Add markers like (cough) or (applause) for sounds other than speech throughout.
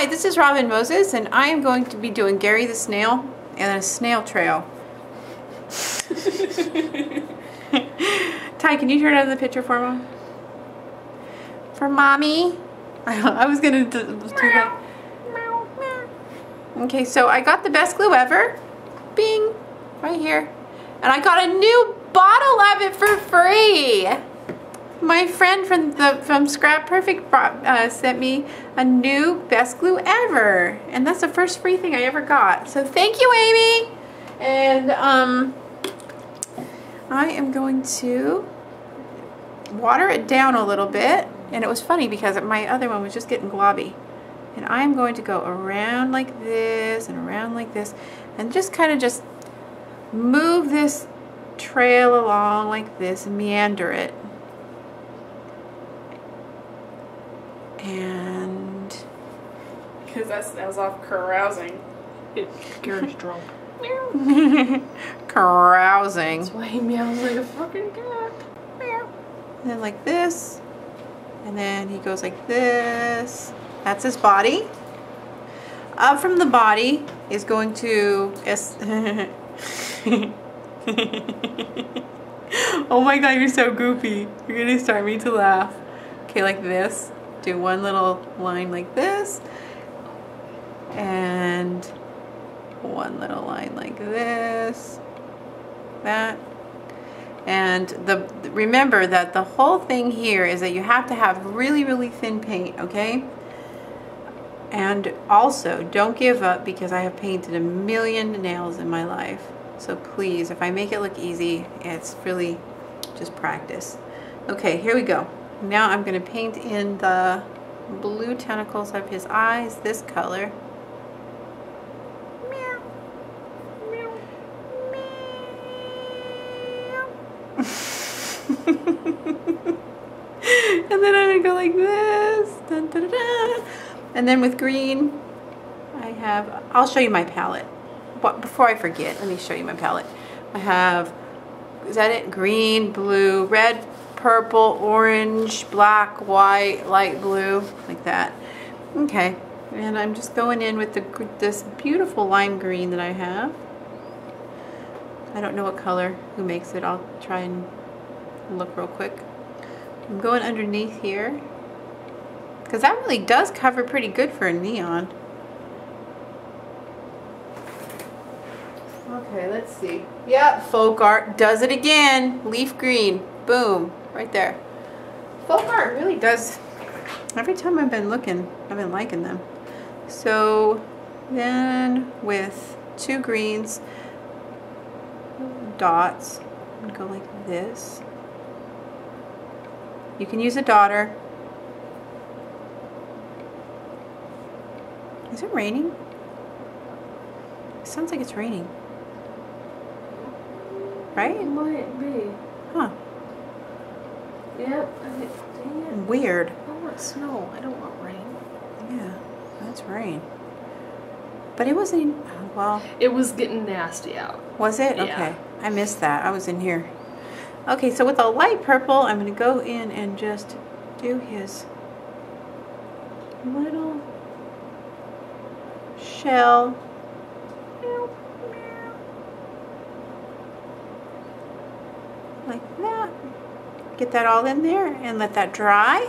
Hi, this is Robin Moses, and I am going to be doing Gary the Snail and a snail trail. Ty, can you turn on the picture for me? For mommy? (laughs) I was gonna do, do that. Okay, so I got the best glue ever. Bing, right here. And I got a new bottle of it for free. My friend from the from Scrap Perfect brought, uh, sent me a new best glue ever, and that's the first free thing I ever got. So thank you, Amy. And um, I am going to water it down a little bit. And it was funny because my other one was just getting globby. And I'm going to go around like this and around like this and just kind of just move this trail along like this and meander it. And Because that's that was off carousing. It Gary's drunk. (laughs) carousing. That's why he meows like a fucking cat. And then like this. And then he goes like this. That's his body. Up from the body is going to... Es- (laughs) oh my god, you're so goofy. You're gonna start me to laugh. Okay, like this. Do one little line like this. And one little line like this. That. And the remember that the whole thing here is that you have to have really, really thin paint, okay? And also, don't give up because I have painted a million nails in my life. So please, if I make it look easy, it's really just practice. Okay, here we go. Now I'm going to paint in the blue tentacles of his eyes, this color. Meow. Meow. Meow. (laughs) and then I'm going to go like this. Dun, dun, dun, and then with green, I have, I'll show you my palette. But before I forget, let me show you my palette. I have, is that it? Green, blue, red, purple, orange, black, white, light blue, like that. Okay, and I'm just going in with the this beautiful lime green that I have. I don't know what color, who makes it. I'll try and look real quick. I'm going underneath here because that really does cover pretty good for a neon. Okay, let's see. Yep, folk art does it again. Leaf green. Boom. Right there. Folk art really does. Every time I've been looking, I've been liking them. So then with two greens, dots, go like this. You can use a dotter. Is it raining? It sounds like it's raining. Right? It might be. Huh. Yep. I, dang it. Weird. I want snow. I don't want rain. Yeah, that's rain. But it wasn't, well, It was getting nasty out. was it? Yeah. Okay. I missed that. I was in here. Okay, so with a light purple, I'm going to go in and just do his little shell. Like that. Get that all in there and let that dry.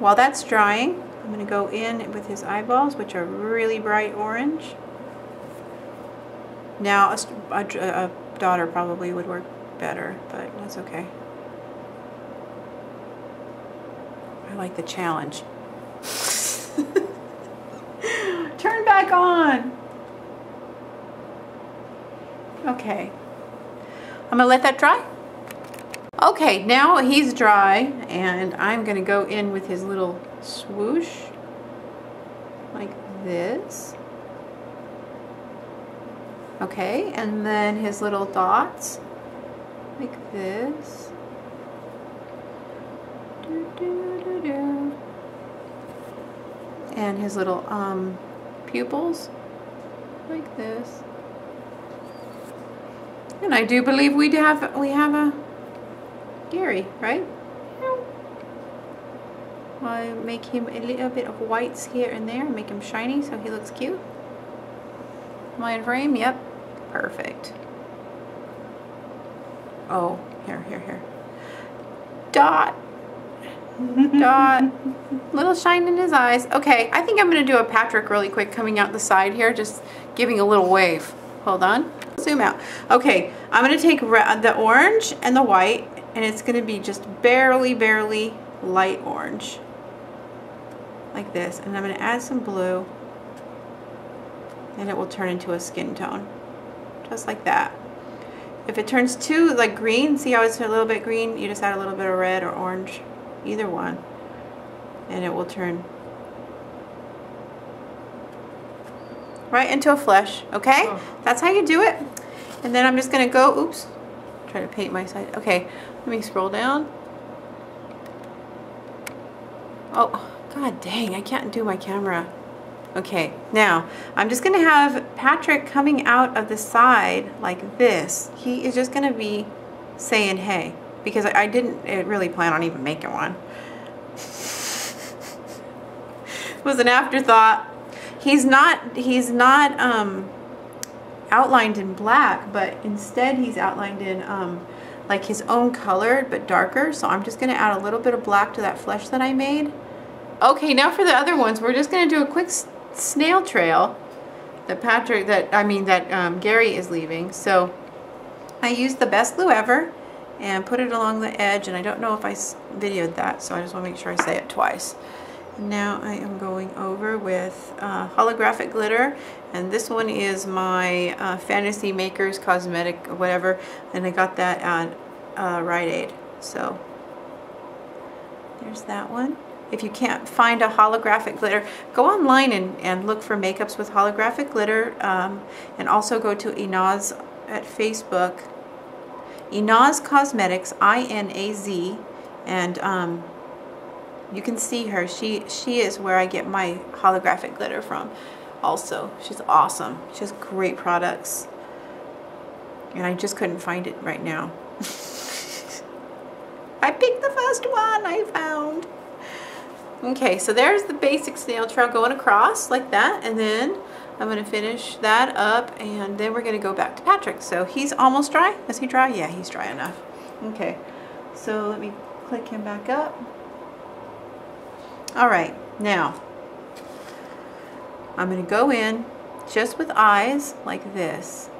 While that's drying, I'm going to go in with his eyeballs, which are really bright orange. Now, a, a, a dotter probably would work better, but that's okay. I like the challenge. (laughs) Turn back on. Okay. I'm going to let that dry. Okay, now he's dry, and I'm going to go in with his little swoosh, like this. Okay, and then his little dots, like this. Do, do, do. And his little um, pupils, like this. And I do believe we have we have a Gary, right? I make him a little bit of whites here and there, make him shiny so he looks cute. In frame? Yep. Perfect. Oh, here, here, here. Dot. (laughs) Dot. Little shine in his eyes. Okay, I think I'm going to do a Patrick really quick coming out the side here, just giving a little wave. Hold on. Zoom out. Okay, I'm going to take the orange and the white, and it's going to be just barely, barely light orange. Like this. And I'm going to add some blue, and it will turn into a skin tone. Just like that. If it turns too like green, see how it's a little bit green? You just add a little bit of red or orange, either one, and it will turn right into a flesh, okay? Oh. That's how you do it. And then I'm just gonna go, oops, try to paint my side. Okay, let me scroll down. Oh, god dang, I can't do my camera. Okay, now I'm just gonna have Patrick coming out of the side like this. He is just gonna be saying hey because I, I didn't really plan on even making one. (laughs) it was an afterthought. He's not, he's not um, outlined in black, but instead he's outlined in um, like his own color, but darker. So I'm just gonna add a little bit of black to that flesh that I made. Okay, now for the other ones, we're just gonna do a quick snail trail that Patrick, that I mean that um, Gary is leaving. So I used the best glue ever and put it along the edge and I don't know if I videoed that so I just want to make sure I say it twice. Now I am going over with uh, holographic glitter and this one is my uh, Fantasy Makers cosmetic whatever and I got that at uh, Rite Aid. So there's that one. If you can't find a holographic glitter, go online and, and look for makeups with holographic glitter um, and also go to Inaz at Facebook. Inaz Cosmetics, I-N-A-Z, and um, you can see her. She, she is where I get my holographic glitter from also. She's awesome. She has great products. And I just couldn't find it right now. (laughs) I picked the first one I found. Okay, so there's the basic snail trail going across like that, and then I'm going to finish that up, and then we're going to go back to Patrick. So he's almost dry. Is he dry? Yeah, he's dry enough. Okay, so let me click him back up. All right, now I'm going to go in just with eyes like this.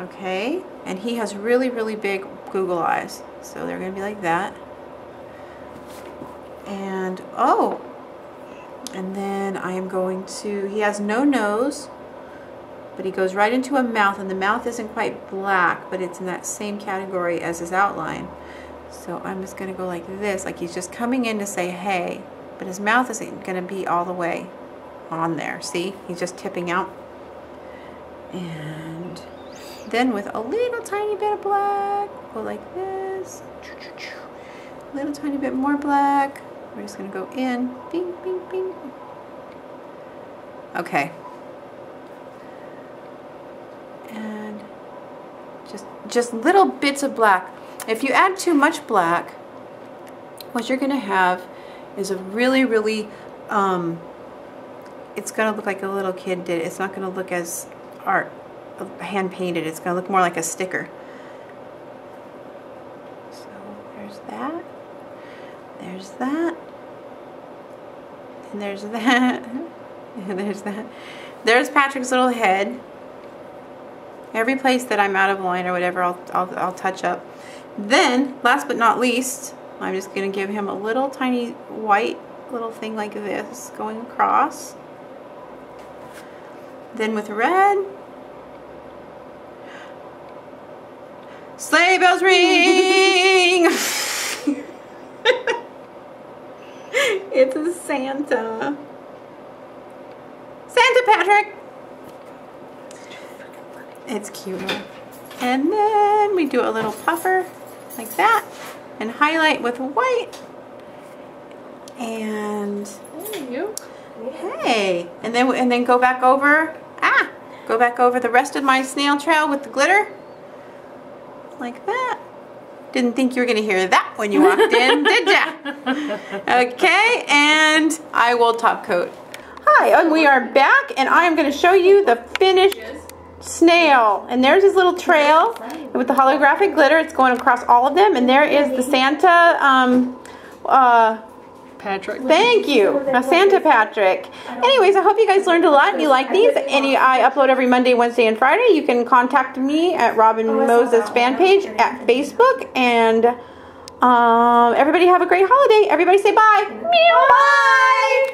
Okay, and he has really, really big Google eyes. So they're going to be like that and oh and then I am going to he has no nose but he goes right into a mouth and the mouth isn't quite black but it's in that same category as his outline so I'm just gonna go like this like he's just coming in to say hey but his mouth isn't gonna be all the way on there see he's just tipping out and then with a little tiny bit of black go like this a little tiny bit more black we're just going to go in. Bing, bing, bing. Okay. And just, just little bits of black. If you add too much black, what you're going to have is a really, really, um, it's going to look like a little kid did. It's not going to look as art, hand painted. It's going to look more like a sticker. So there's that. There's that. And there's (laughs) that. and there's that. There's Patrick's little head. Every place that I'm out of line or whatever, I'll, I'll, I'll touch up. Then, last but not least, I'm just going to give him a little tiny white little thing like this going across. Then with red, sleigh bells ring! (laughs) It's a Santa. Santa Patrick! It's cute. And then we do a little puffer like that and highlight with white. And Hey, and then and then go back over. Ah, go back over the rest of my snail trail with the glitter, like that. Didn't think you were going to hear that when you walked in, (laughs) did ya? Okay, and I will top coat. Hi, and we are back, and I am going to show you the finished snail. And there's his little trail with the holographic glitter. It's going across all of them, and there is the Santa. Um, uh, Patrick. Thank you, a Santa Patrick. Anyways, I hope you guys learned a lot and you like these. Any I upload every Monday, Wednesday, and Friday. You can contact me at Robin Moses fan page at Facebook. And um, everybody have a great holiday. Everybody say bye. Bye.